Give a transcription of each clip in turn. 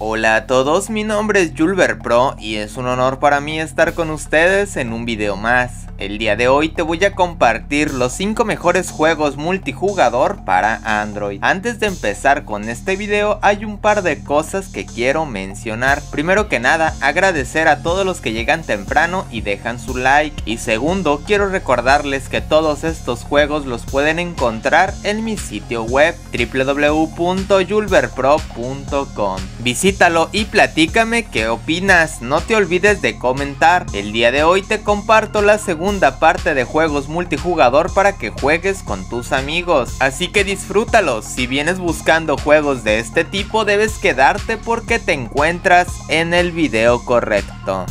Hola a todos, mi nombre es Julber Pro y es un honor para mí estar con ustedes en un video más. El día de hoy te voy a compartir los 5 mejores juegos multijugador para Android. Antes de empezar con este video hay un par de cosas que quiero mencionar. Primero que nada, agradecer a todos los que llegan temprano y dejan su like. Y segundo, quiero recordarles que todos estos juegos los pueden encontrar en mi sitio web www.julberpro.com. Visítalo y platícame qué opinas. No te olvides de comentar. El día de hoy te comparto la segunda parte de juegos multijugador para que juegues con tus amigos. Así que disfrútalos. Si vienes buscando juegos de este tipo debes quedarte porque te encuentras en el video correcto.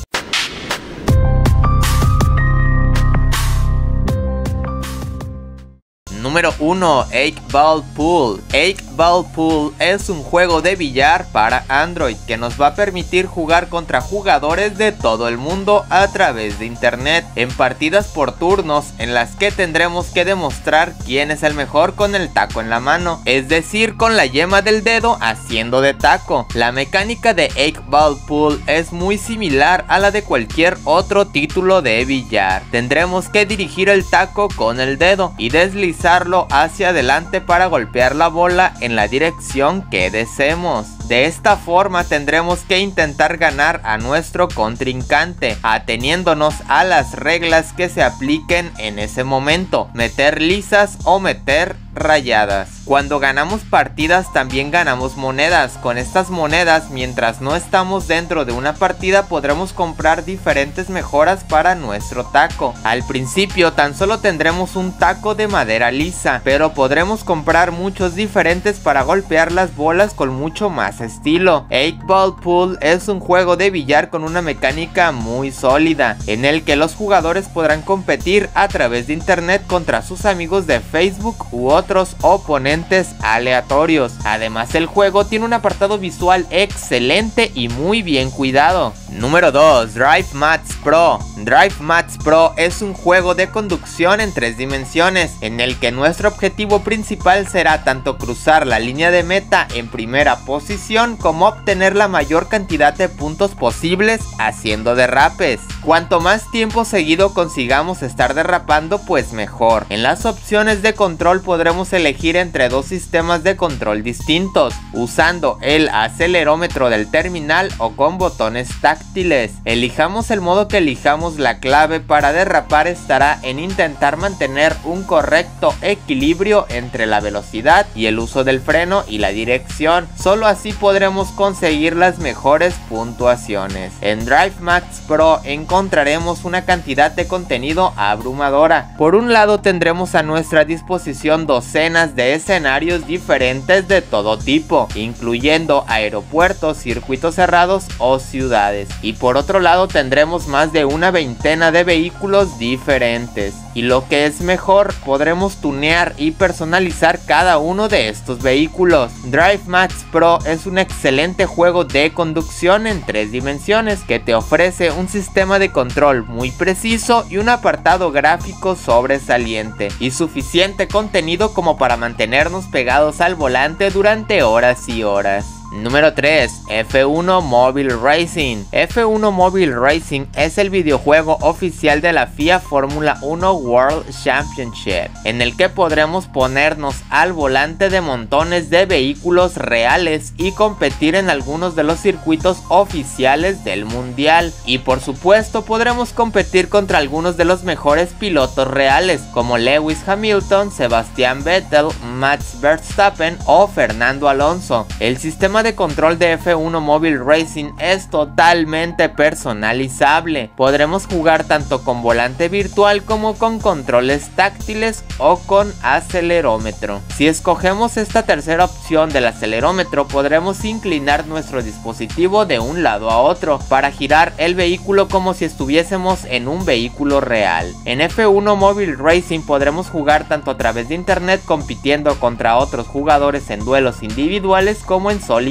Número 1. 8 Ball Pool. 8 Ball Pool es un juego de billar para Android que nos va a permitir jugar contra jugadores de todo el mundo a través de internet en partidas por turnos en las que tendremos que demostrar quién es el mejor con el taco en la mano, es decir, con la yema del dedo haciendo de taco. La mecánica de 8 Ball Pool es muy similar a la de cualquier otro título de billar. Tendremos que dirigir el taco con el dedo y deslizar hacia adelante para golpear la bola la dirección que deseemos. De esta forma tendremos que intentar ganar a nuestro contrincante, ateniéndonos a las reglas que se apliquen en ese momento, meter lisas o meter rayadas. Cuando ganamos partidas también ganamos monedas. Con estas monedas, mientras no estamos dentro de una partida, podremos comprar diferentes mejoras para nuestro taco. Al principio tan solo tendremos un taco de madera lisa, pero podremos comprar muchos diferentes para golpear las bolas con mucho más estilo. 8 Ball Pool es un juego de billar con una mecánica muy sólida, en el que los jugadores podrán competir a través de internet contra sus amigos de Facebook u otros oponentes aleatorios. Además el juego tiene un apartado visual excelente y muy bien cuidado. Número 2. Drive Mats Pro. Drive Mats Pro es un juego de conducción en tres dimensiones, en el que nuestro objetivo principal será tanto cruzar la línea de meta en primera posición como obtener la mayor cantidad de puntos posibles haciendo derrapes. Cuanto más tiempo seguido consigamos estar derrapando, pues mejor. En las opciones de control podremos elegir entre dos sistemas de control distintos, usando el acelerómetro del terminal o con botones táctiles. Elijamos el modo que elijamos, la clave para derrapar estará en intentar mantener un correcto equilibrio entre la velocidad y el uso del freno y la dirección. Solo así podremos conseguir las mejores puntuaciones. En Drive Max Pro encontraremos una cantidad de contenido abrumadora. Por un lado tendremos a nuestra disposición docenas de escenarios diferentes de todo tipo, incluyendo aeropuertos, circuitos cerrados o ciudades. Y por otro lado tendremos más de una veintena de vehículos diferentes. Y lo que es mejor, podremos tunear y personalizar cada uno de estos vehículos. Drive Max Pro es un excelente juego de conducción en tres dimensiones que te ofrece un sistema de control muy preciso y un apartado gráfico sobresaliente y suficiente contenido como para mantenernos pegados al volante durante horas y horas. Número 3. F1 Mobile Racing. F1 Mobile Racing es el videojuego oficial de la FIA Fórmula 1 World Championship, en el que podremos ponernos al volante de montones de vehículos reales y competir en algunos de los circuitos oficiales del mundial. Y por supuesto podremos competir contra algunos de los mejores pilotos reales, como Lewis Hamilton, Sebastian Vettel, Max Verstappen o Fernando Alonso. El sistema de control de F1 Mobile Racing es totalmente personalizable. Podremos jugar tanto con volante virtual como con controles táctiles o con acelerómetro. Si escogemos esta tercera opción del acelerómetro podremos inclinar nuestro dispositivo de un lado a otro para girar el vehículo como si estuviésemos en un vehículo real. En F1 Mobile Racing podremos jugar tanto a través de internet compitiendo contra otros jugadores en duelos individuales como en solitario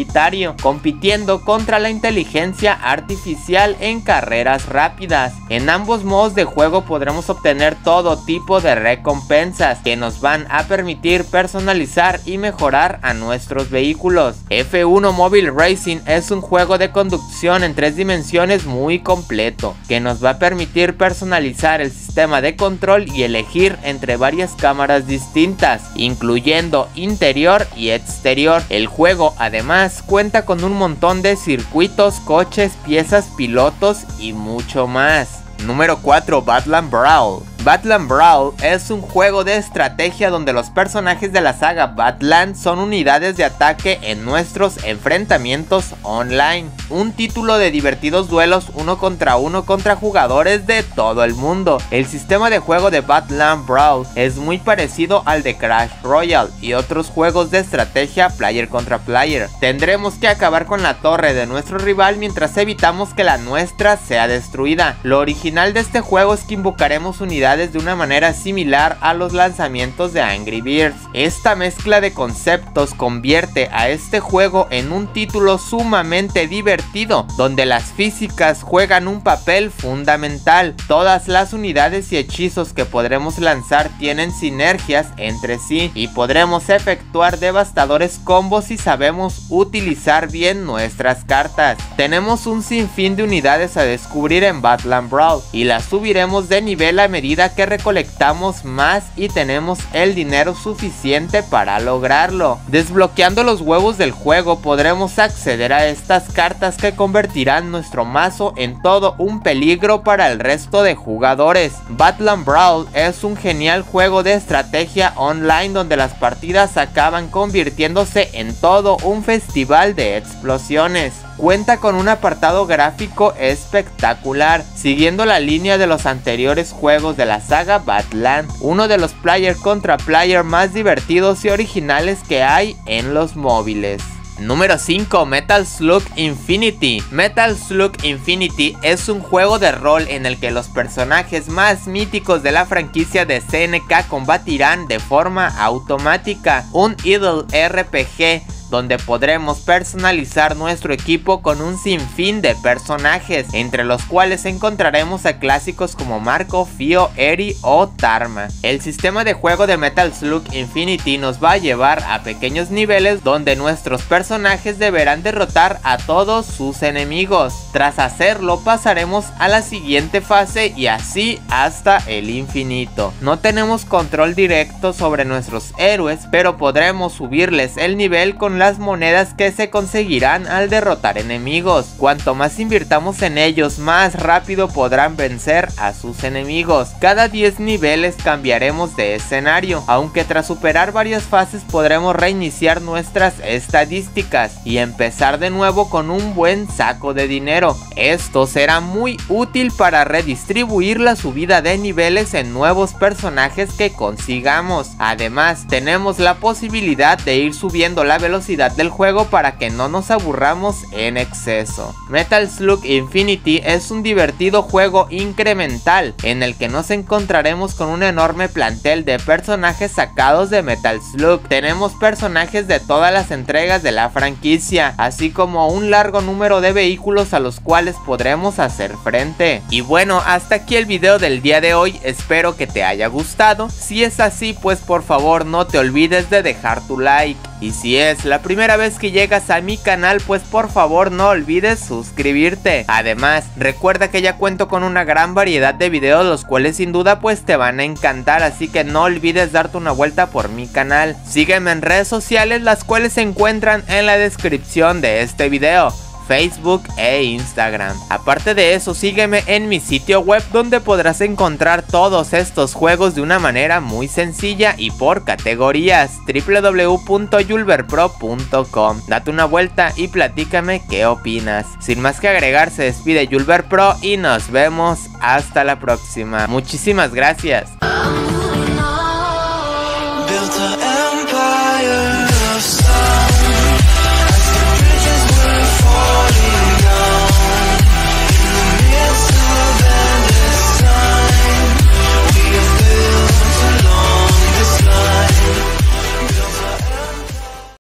compitiendo contra la inteligencia artificial en carreras rápidas. En ambos modos de juego podremos obtener todo tipo de recompensas que nos van a permitir personalizar y mejorar a nuestros vehículos. F1 Mobile Racing es un juego de conducción en tres dimensiones muy completo, que nos va a permitir personalizar el sistema de control y elegir entre varias cámaras distintas, incluyendo interior y exterior. El juego además cuenta con un montón de circuitos, coches, piezas, pilotos y mucho más. Número 4 Badland Brawl Badland Brawl es un juego de estrategia donde los personajes de la saga Badland son unidades de ataque en nuestros enfrentamientos online. Un título de divertidos duelos uno contra uno contra jugadores de todo el mundo. El sistema de juego de Badland Brawl es muy parecido al de Crash Royale y otros juegos de estrategia player contra player. Tendremos que acabar con la torre de nuestro rival mientras evitamos que la nuestra sea destruida. Lo original de este juego es que invocaremos unidades de una manera similar a los lanzamientos de Angry Birds. Esta mezcla de conceptos convierte a este juego en un título sumamente divertido, donde las físicas juegan un papel fundamental. Todas las unidades y hechizos que podremos lanzar tienen sinergias entre sí y podremos efectuar devastadores combos si sabemos utilizar bien nuestras cartas. Tenemos un sinfín de unidades a descubrir en Batland Brawl y las subiremos de nivel a medida que recolectamos más y tenemos el dinero suficiente para lograrlo. Desbloqueando los huevos del juego podremos acceder a estas cartas que convertirán nuestro mazo en todo un peligro para el resto de jugadores. Batland Brawl es un genial juego de estrategia online donde las partidas acaban convirtiéndose en todo un festival de explosiones cuenta con un apartado gráfico espectacular, siguiendo la línea de los anteriores juegos de la saga Badland, uno de los player contra player más divertidos y originales que hay en los móviles. Número 5 Metal Slug Infinity Metal Slug Infinity es un juego de rol en el que los personajes más míticos de la franquicia de SNK combatirán de forma automática, un idle RPG donde podremos personalizar nuestro equipo con un sinfín de personajes, entre los cuales encontraremos a clásicos como Marco, Fio, Eri o Tarma. El sistema de juego de Metal Slug Infinity nos va a llevar a pequeños niveles donde nuestros personajes deberán derrotar a todos sus enemigos. Tras hacerlo pasaremos a la siguiente fase y así hasta el infinito. No tenemos control directo sobre nuestros héroes, pero podremos subirles el nivel con las monedas que se conseguirán al derrotar enemigos. Cuanto más invirtamos en ellos, más rápido podrán vencer a sus enemigos. Cada 10 niveles cambiaremos de escenario, aunque tras superar varias fases podremos reiniciar nuestras estadísticas y empezar de nuevo con un buen saco de dinero. Esto será muy útil para redistribuir la subida de niveles en nuevos personajes que consigamos. Además, tenemos la posibilidad de ir subiendo la velocidad del juego para que no nos aburramos en exceso. Metal Slug Infinity es un divertido juego incremental en el que nos encontraremos con un enorme plantel de personajes sacados de Metal Slug. Tenemos personajes de todas las entregas de la franquicia, así como un largo número de vehículos a los cuales podremos hacer frente. Y bueno, hasta aquí el video del día de hoy, espero que te haya gustado. Si es así, pues por favor no te olvides de dejar tu like. Y si es la primera vez que llegas a mi canal, pues por favor no olvides suscribirte. Además, recuerda que ya cuento con una gran variedad de videos, los cuales sin duda pues te van a encantar, así que no olvides darte una vuelta por mi canal. Sígueme en redes sociales, las cuales se encuentran en la descripción de este video. Facebook e Instagram. Aparte de eso, sígueme en mi sitio web donde podrás encontrar todos estos juegos de una manera muy sencilla y por categorías www.yulberpro.com. Date una vuelta y platícame qué opinas. Sin más que agregar, se despide Yulber Pro y nos vemos hasta la próxima. Muchísimas gracias.